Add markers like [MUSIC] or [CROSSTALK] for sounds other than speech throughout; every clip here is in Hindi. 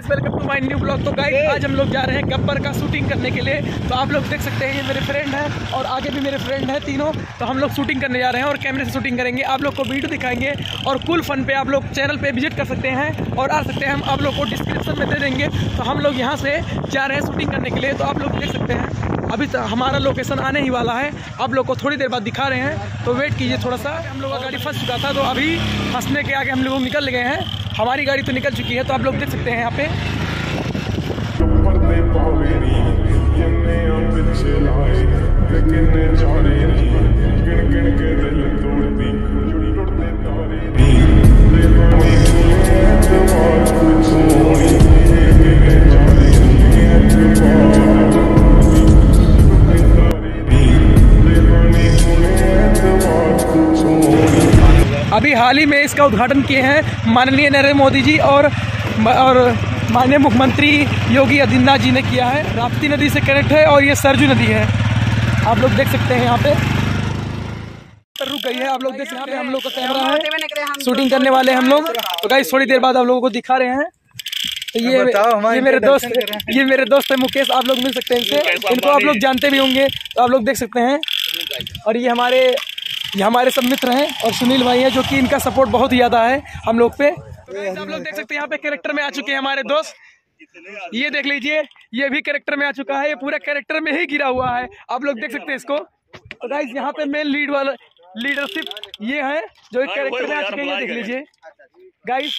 Guys welcome to my new blog तो गाइस आज हम लोग जा रहे हैं गब्बर का शूटिंग करने के लिए। तो आप लोग देख सकते हैं ये मेरे फ्रेंड हैं और आगे भी मेरे फ्रेंड हैं तीनों। तो हम लोग शूटिंग करने जा रहे हैं और कैमरे से शूटिंग करेंगे। आप लोग को वीडियो दिखाएँगे और कुल फन पे आप लोग चैनल पे विज़िट कर सकते हैं और आ सकते हैं। हम आप लोग को डिस्क्रिप्शन में दे देंगे। तो हम लोग यहाँ से जा रहे हैं शूटिंग करने के लिए। तो आप लोग देख सकते हैं अभी हमारा लोकेशन आने ही वाला है। आप लोग को थोड़ी देर बाद दिखा रहे हैं। तो वेट कीजिए थोड़ा सा। हम लोग का गाड़ी फंस चुका था तो अभी फंसने के आगे हम लोग निकल गए हैं। हमारी गाड़ी तो निकल चुकी है तो आप लोग देख सकते हैं यहाँ पे। अभी हाल ही में इसका उद्घाटन किए हैं माननीय नरेंद्र मोदी जी और और माननीय मुख्यमंत्री योगी आदित्यनाथ जी ने किया है। राप्ती नदी से कनेक्ट है और ये सरजू नदी है। आप लोग देख सकते हैं यहाँ पे। रुक गई है आप लोग देख सकते हैं हम लोग का कैमरा है। शूटिंग करने वाले हम लोग। तो गाइस थोड़ी देर बाद आप लोगों को दिखा रहे हैं। तो ये ये मेरे दोस्त ये मेरे दोस्त है मुकेश आप लोग मिल सकते हैं इनसे। इनको आप लोग जानते भी होंगे तो आप लोग देख सकते हैं। और ये हमारे ये हमारे सब मित्र हैं और सुनील भाई हैं जो कि इनका सपोर्ट बहुत ज़्यादा है हम लोग पे। आप लोग देख सकते हैं यहाँ पे कैरेक्टर में आ चुके हैं हमारे दोस्त। ये देख लीजिए ये भी कैरेक्टर में आ चुका है ये पूरा कैरेक्टर में ही गिरा हुआ है। आप लोग देख सकते हैं इसको। तो गाइज़ यहाँ पे मेन लीड वाला लीडरशिप ये है जो एक कैरेक्टर में आ चुके हैं ये देख लीजिए। गाइस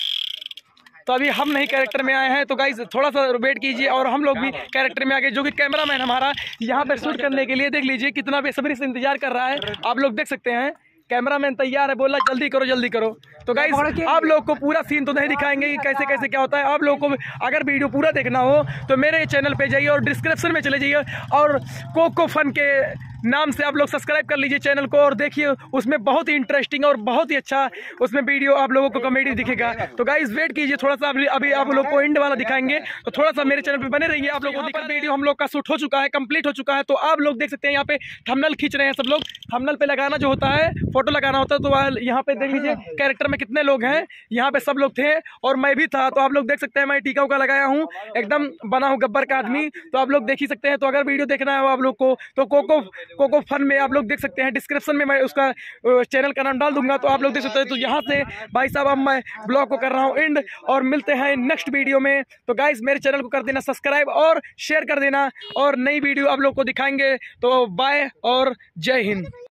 तो अभी हम नहीं कैरेक्टर में आए हैं तो गाइज़ थोड़ा सा वेट कीजिए और हम लोग भी कैरेक्टर में आ गए जो कि कैमरामैन हमारा यहाँ पर शूट करने के लिए देख लीजिए कितना बेसब्री से इंतज़ार कर रहा है। आप लोग देख सकते हैं कैमरामैन तैयार है बोला जल्दी करो जल्दी करो। तो गाइज़ आप लोग को पूरा सीन तो नहीं दिखाएँगे कि कैसे कैसे क्या होता है। आप लोग को अगर वीडियो पूरा देखना हो तो मेरे चैनल पे जाइए और डिस्क्रिप्शन में चले जाइए और कोको फन के नाम से आप लोग सब्सक्राइब कर लीजिए चैनल को और देखिए उसमें बहुत ही इंटरेस्टिंग और बहुत ही अच्छा उसमें वीडियो आप लोगों को कॉमेडी दिखेगा। तो गाइज़ वेट कीजिए थोड़ा सा अभी आप लोग को एंड वाला दिखाएँगे। तो थोड़ा सा मेरे चैनल पर बने रहिए आप लोगों को दिखा वीडियो हम लोग का शूट हो चुका है कंप्लीट हो चुका है। तो आप लोग देख सकते हैं यहाँ पे थमनल खींच रहे हैं सब लोग। थंबनेल पे लगाना जो होता है फ़ोटो लगाना होता है तो यहाँ पे देख लीजिए [LAUGHS] कैरेक्टर में कितने लोग हैं यहाँ पे सब लोग थे और मैं भी था तो आप लोग देख सकते हैं मैं टीका उका लगाया हूँ एकदम बना हूँ गब्बर का आदमी तो आप लोग देख ही सकते हैं तो अगर वीडियो देखना है आप लोग को तो कोको कोको फन में आप लोग देख सकते हैं डिस्क्रिप्शन में मैं उसका चैनल का नाम डाल दूँगा तो आप लोग देख सकते हैं तो यहाँ से भाई साहब अब मैं ब्लॉग को कर रहा हूँ एंड और मिलते हैं नेक्स्ट वीडियो में तो गाइज़ मेरे चैनल को कर देना सब्सक्राइब और शेयर कर देना और नई वीडियो आप लोग को दिखाएँगे तो बाय और जय हिंद।